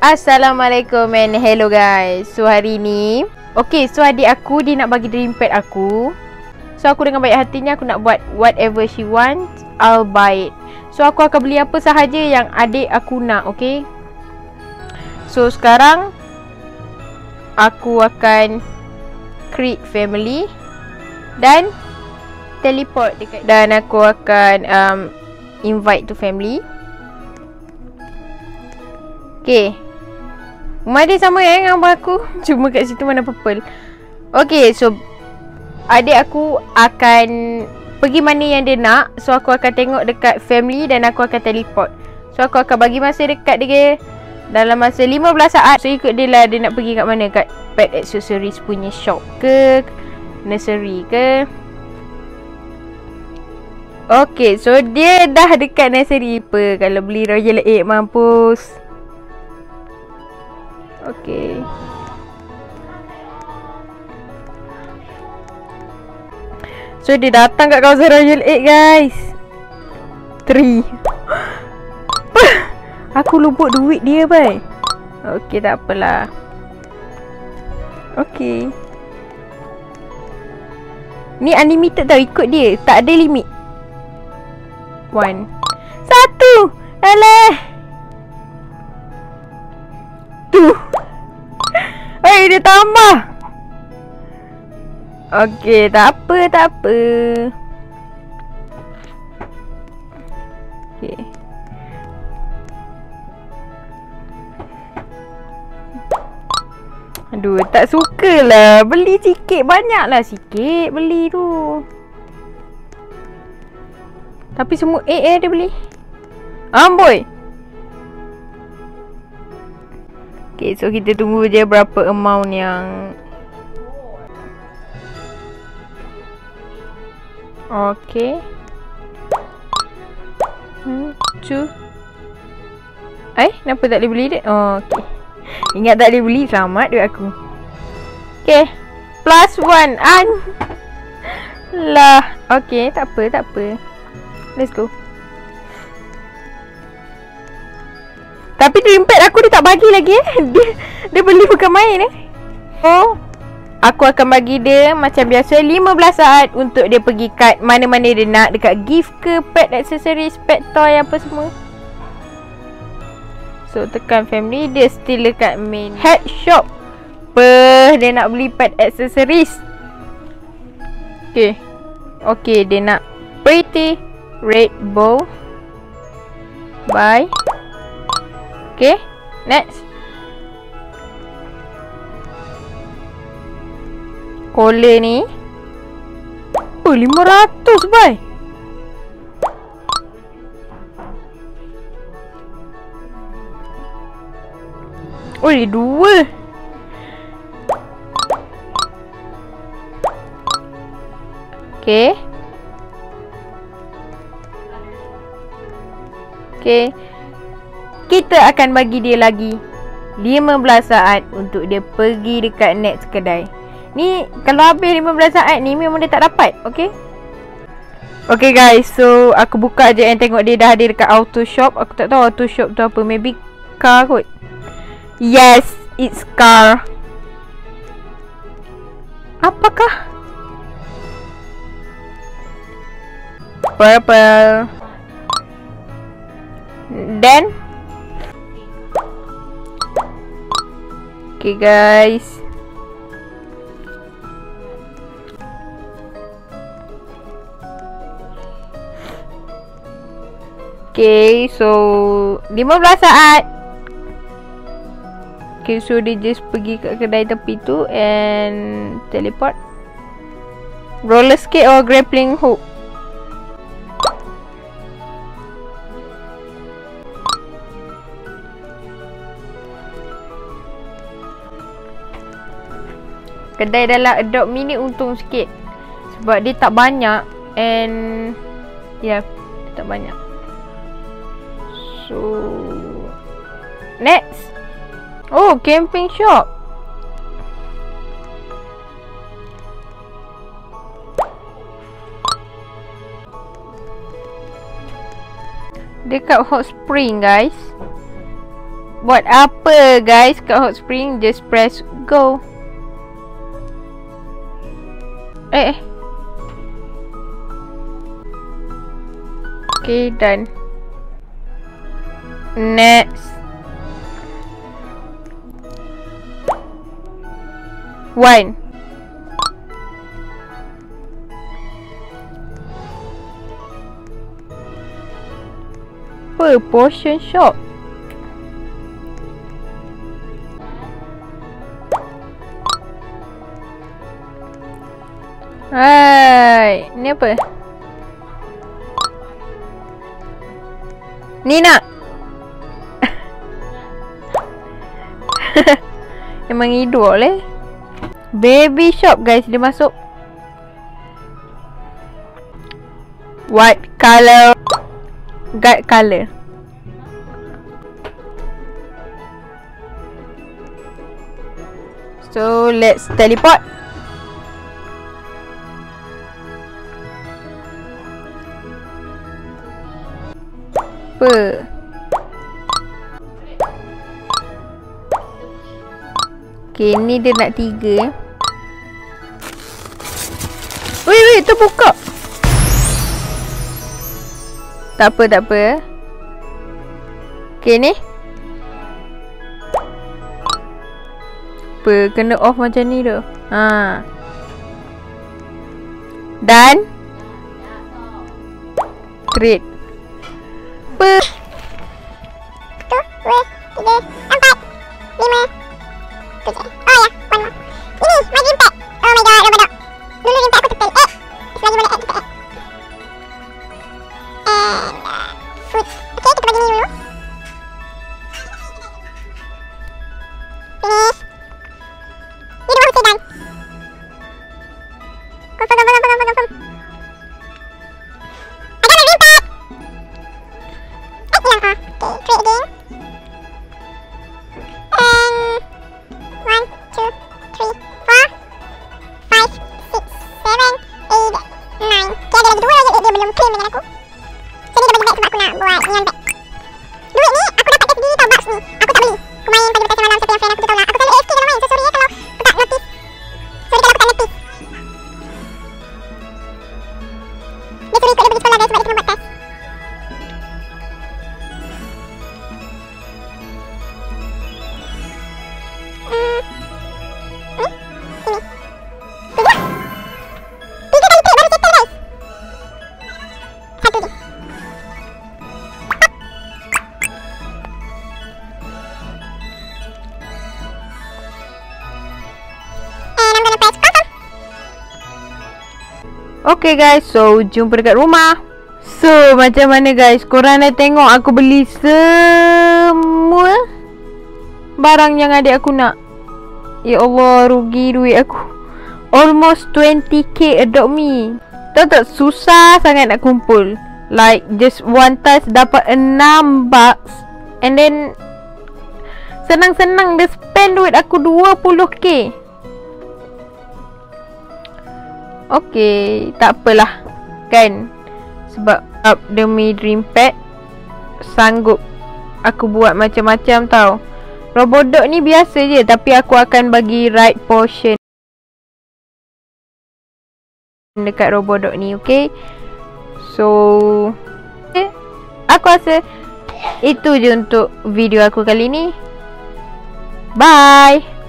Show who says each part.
Speaker 1: Assalamualaikum and hello guys. So hari ni Okay so adik aku dia nak bagi dream pad aku. So aku dengan baik hatinya aku nak buat whatever she want I'll buy it So aku akan beli apa sahaja yang adik aku nak okay? So sekarang Aku akan create family. Dan teleport dekat Dan aku akan um, invite to family. Okay. Rumah dia sama eh dengan abang aku? Cuma kat situ mana purple. Okay so Adik aku akan Pergi mana yang dia nak. So aku akan tengok dekat family Dan aku akan teleport. So aku akan bagi masa dekat dia Dalam masa 15 saat. So ikut dia lah Dia nak pergi kat mana? Kat pet accessories punya shop ke Nursery ke Okay so dia dah dekat nursery apa Kalau beli Royal Egg mampus Okay. So dia datang kat kawasan Royal 8 guys. 3. Aku luput duit dia bai. Okay tak apalah. Okay. Ni unlimited tau ikut dia. Tak ada limit. One. Satu. Alah. Tu. Hei dia tambah. Okey, tak apa, tak apa. Okey. Aduh, tak sukalah. Beli sikit, banyaklah sikit beli tu. Tapi semua egg eh dia beli. Amboi. Okay, so kita tunggu je berapa amount yang Okay. Hmm, two Eh, kenapa tak boleh beli dia? Oh, okay. Ingat tak boleh beli, selamat duit aku. Okay Plus one. An Lah. Okay, tak apa, tak apa Let's go Tapi dreampad aku dia tak bagi lagi eh. Dia, dia beli bukan main eh. Oh. Aku akan bagi dia macam biasa 15 saat untuk dia pergi kat mana-mana dia nak dekat gift ke pet accessories, pet toy apa semua. So tekan family dia still dekat main head shop. Apa dia nak beli pet accessories. Okay. Okay dia nak pretty red bow. Bye. Okay, next. Collar ni. Oh, 500 bai. Oh, dia dua. Okay. Okay kita akan bagi dia lagi 15 saat untuk dia pergi dekat next kedai. Ni kalau habis 15 saat ni memang dia tak dapat, okey? Okay guys, so aku buka je and tengok dia dah ada dekat auto shop. Aku tak tahu auto shop tu apa, maybe car kot. Yes, it's car. Apakah? Purple. Then Okay guys. Okay so 15 saat. Okay so dia just pergi kat kedai tepi tu And teleport. Roller skate or grappling hook Kedai dalam Adopt Mini untung sikit. Sebab dia tak banyak And yeah, tak banyak. So Next. Oh camping shop. Dekat hot spring guys. Buat apa guys kat hot spring? Just press go Okay done. Next. One. Apa potion shop. Hai, ni apa? Ni nak. Memang hidup leh. Baby shop guys, dia masuk. What color? Guard color. So, let's teleport. Apa? Okay, ni dia nak tiga eh. Wait, wait, terbuka. Tak apa, tak apa. Okay, ni. Apa, kena off macam ni tu. Ha. Dan. Create apa?
Speaker 2: Satu, dua, tiga, empat, lima, tujuh. Oh ya, one more. Ini, my dream pet. Oh my god, buat back. Duit ni aku dapat dari tau box ni. Aku tak beli. Aku main pagi
Speaker 1: Okay guys, so jumpa dekat rumah. So, macam mana guys? Korang dah tengok aku beli semua barang yang adik aku nak. Ya Allah, rugi duit aku. Almost 20k adopt me. Tahu tak susah sangat nak kumpul. Like just one task dapat 6 bucks and then senang-senang dia spend duit aku 20k. Okay, tak apalah. Kan? Sebab up demi dream pet sanggup aku buat macam-macam tau. Robodog ni biasa je tapi aku akan bagi right portion dekat Robodog ni, okay? So, aku rasa itu je untuk video aku kali ni. Bye.